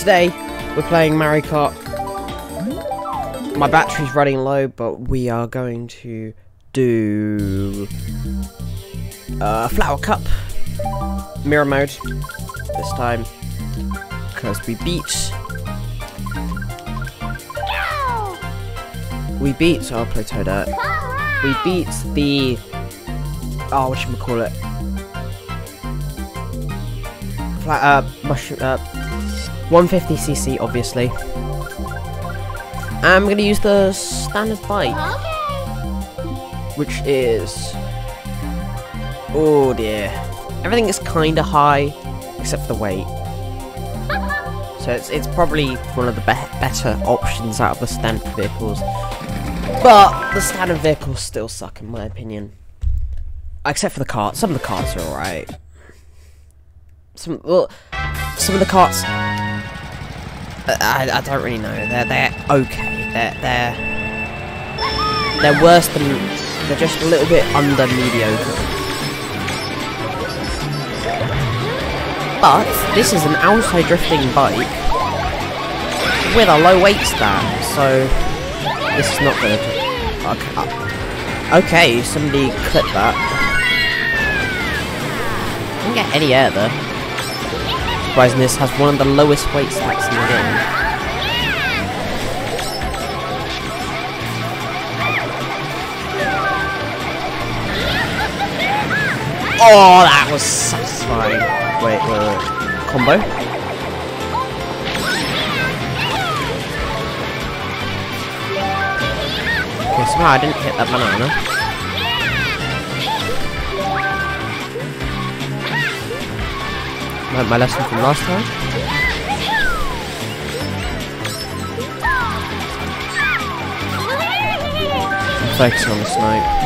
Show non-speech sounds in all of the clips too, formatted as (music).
today we're playing Mario Kart. My battery's running low, but we are going to do uh, Flower Cup mirror mode this time because we beat we beat. Oh, play Toadette. We beat the oh, what should we call it? Flat uh, mushroom uh, 150cc, obviously. I'm gonna use the standard bike, which is oh dear, everything is kind of high except for the weight. (laughs) So it's it's probably one of the be better options out of the standard vehicles. But the standard vehicles still suck in my opinion. Except for the carts. Some of the carts are alright. Some well some of the carts I, I don't really know. They're they're okay. They're they're they're worse than they're just a little bit under mediocre. But this is an outside drifting bike with a low weight stand, so this is not going to. Okay, okay, somebody clip that. Didn't get any air there. Surprising this has one of the lowest weight stacks in the game. Oh, that was satisfying. Wait, wait, wait. Combo? Okay, somehow I didn't hit that banana. Learned my lesson from last time. I'm focusing on the snipe.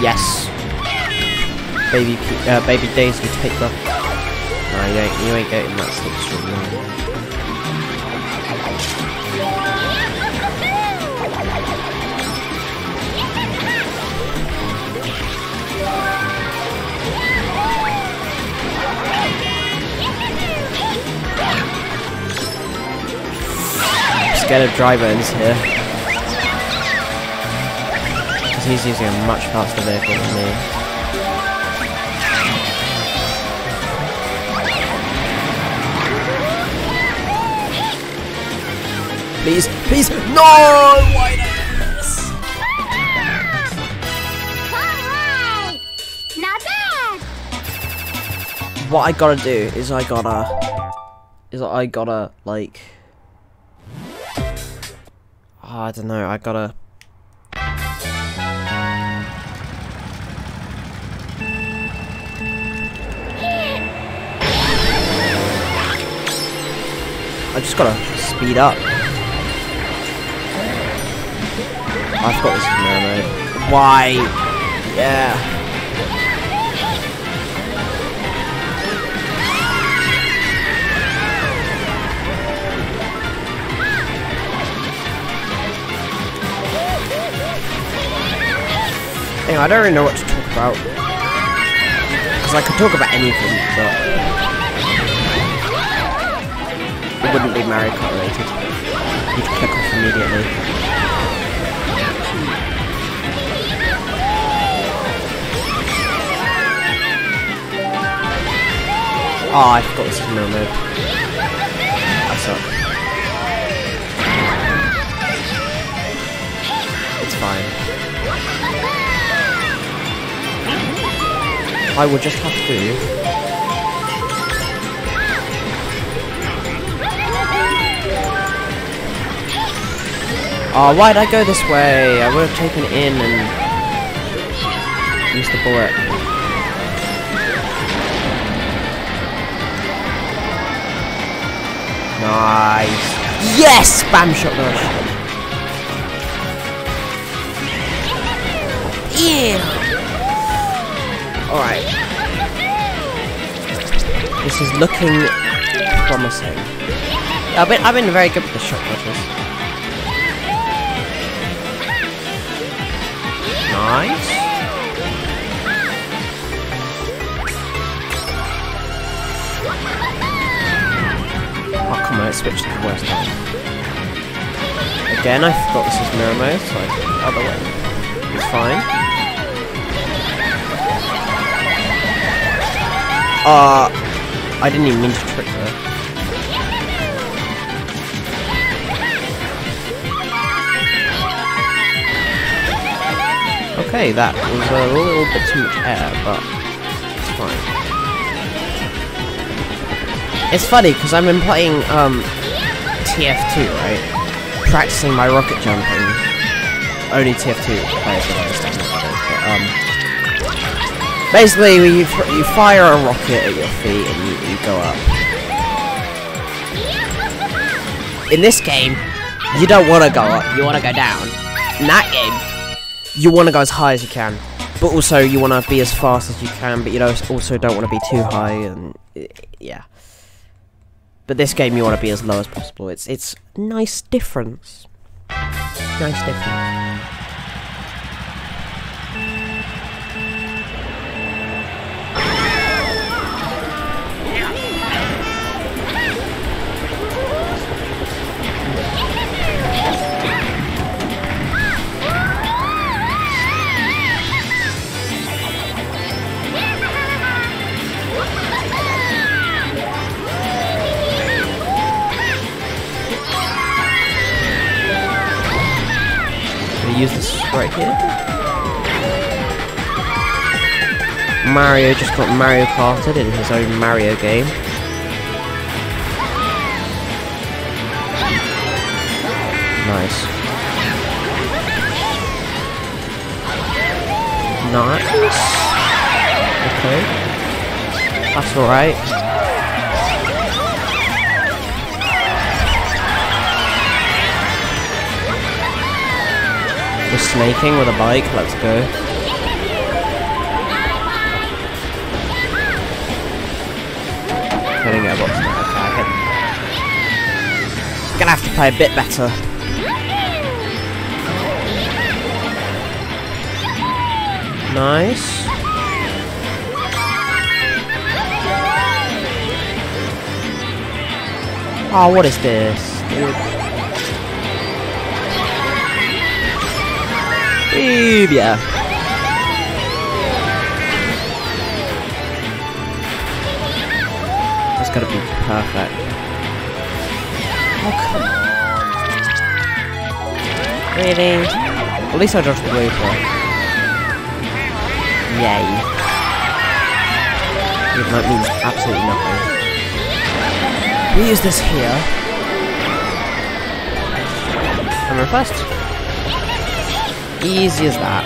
Yes. Baby, uh, baby Daisy, take the. No, you ain't, you ain't getting that slipstream. Get a driver in here. Because he's using a much faster vehicle than me. Please, please, no! Why this? Not bad. What I gotta do is I gotta, is I gotta like. Oh, I don't know, I gotta... I just gotta speed up. I've got this there, mate. Why? Yeah. I don't really know what to talk about. Because I could talk about anything, but... It wouldn't be Mario Kart related. You'd click off immediately. Oh, I forgot this is no mode. I suck. It's fine. I would just have to... Ah, oh, why'd I go this way? I would have taken in and used the bullet. Nice. Yes! Spam shot rush. Yeah! Alright. This is looking promising. I've been, I've been very good with the shock dodges. Nice. Oh, come on, let's to the worst. Again, I forgot this is mirror mode, so I other way. It's fine. Uh, I didn't even mean to trick her. Okay, that was a little bit too much air, but it's fine. It's funny, because I've been playing, um, TF2, right? Practicing my rocket jumping. Only TF2 players would understand what that is, but, um... Basically, you, you fire a rocket at your feet and you, you go up. In this game, you don't want to go up, you want to go down. In that game, you want to go as high as you can, but also you want to be as fast as you can, but you also don't want to be too high, and yeah. But this game, you want to be as low as possible. It's it's nice difference. Nice difference. Use this right here. Mario just got Mario Karted in his own Mario game. Nice. Nice. Okay. That's alright. We're snaking with a bike, let's go. Box now, okay, Gonna have to play a bit better. Nice. Oh, what is this? Dude. Yeah. That's gotta be perfect. Oh. Really? At least I dodged the for Yay. That means absolutely nothing. We use this here. Camera first. Easy as that.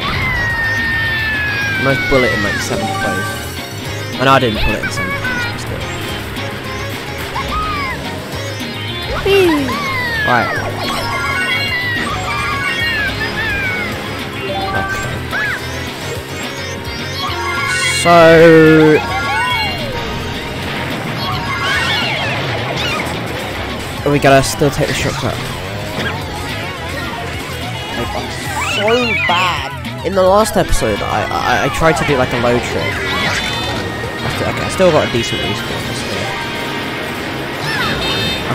Nice bullet in like 7th place. And I didn't put it in 7th place, but still. Right. Okay. So... We gotta still take the shortcut. So bad. In the last episode, I, I, I tried to do like a low trick. Okay, okay, I still got a decent respawn.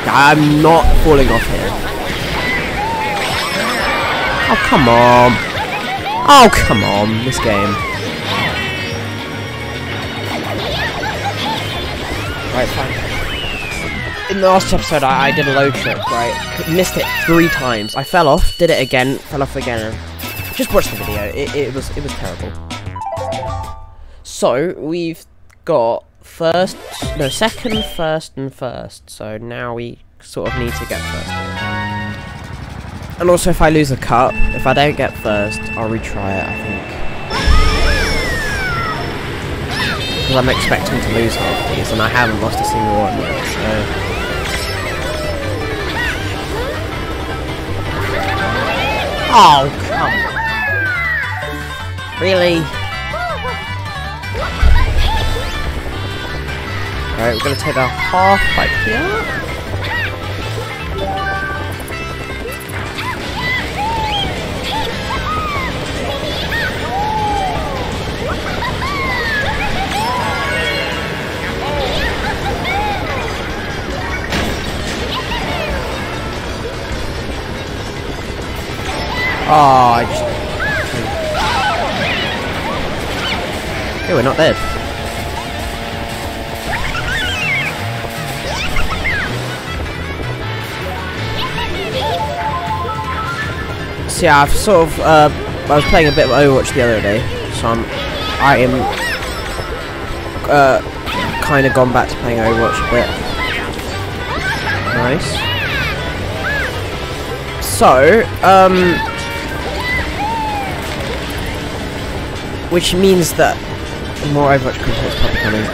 Okay, I'm not falling off here. Oh, come on. Oh, come on, this game. Right, fine in the last episode, I, I, did a low trick, right? Missed it three times. I fell off, did it again, fell off again. Just watch the video. It, it was it was terrible. So we've got first, no, second, first, and first. So now we sort of need to get first. And also, if I lose a cup, if I don't get first, I'll retry it. I think. Because I'm expecting to lose half of these, and I haven't lost a single one yet. So. Oh, come on. Really? Alright, we're gonna take a half pipe here. Oh, I just we're not dead. So yeah, I've sort of, uh, I was playing a bit of Overwatch the other day, so I'm, I am, uh, kind of gone back to playing Overwatch a bit. Nice. So, um, which means that more Overwatch content is probably coming.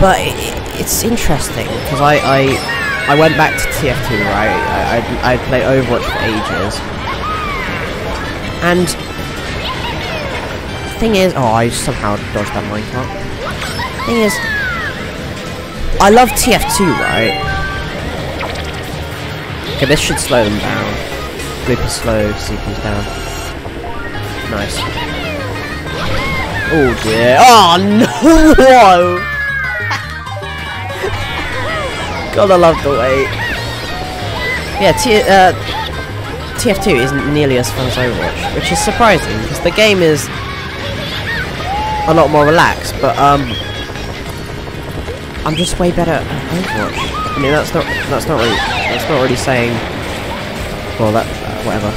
But it, it's interesting because I, I I went back to TF2, right? I I, I played Overwatch for ages, and thing is, oh, I somehow dodged that minecart. Thing is, I love TF2, right? Okay, this should slow them down. Is slow, CP's down. Nice. Oh dear. Oh no! (laughs) God, I love the way. Yeah, T uh, TF2 isn't nearly as fun as Overwatch, which is surprising because the game is a lot more relaxed. But um, I'm just way better at Overwatch. I mean, that's not that's not really that's not really saying. Well, that uh, whatever.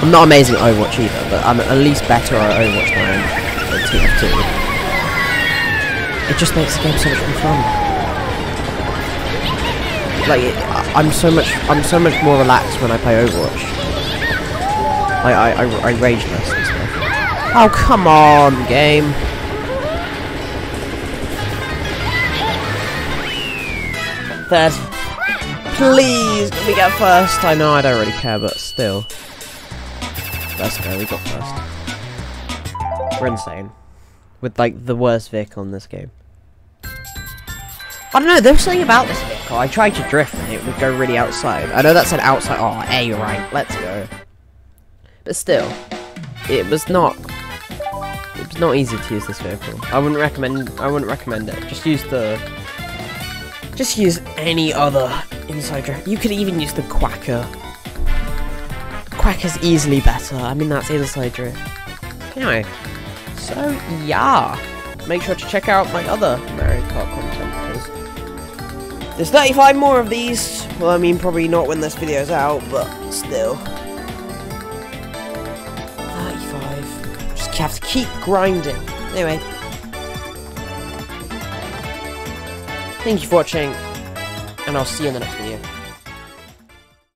I'm not amazing at Overwatch either, but I'm at least better at Overwatch than I am at TF2. It just makes the game so much more fun. Like, it, I'm so much, I'm so much more relaxed when I play Overwatch. I, I, I rage less and stuff. Oh, come on, game. Third. Please, let me get first. I know I don't really care, but still. That's okay, we got first. We're insane. With, like, the worst vehicle in this game. I don't know, there's something about this vehicle. I tried to drift and it would go really outside. I know that's an outside. Oh, A, right. Let's go. But still, it was not. It was not easy to use this vehicle. I wouldn't recommend. I wouldn't recommend it. Just use the. Just use any other inside drift. You could even use the Quacker. Quacker's easily better. I mean, that's inside drift. Anyway, so yeah, make sure to check out my other Mario Kart content because there's 35 more of these. Well, I mean, probably not when this video's out, but still. 35. Just have to keep grinding. Anyway. Thank you for watching, and I'll see you in the next video.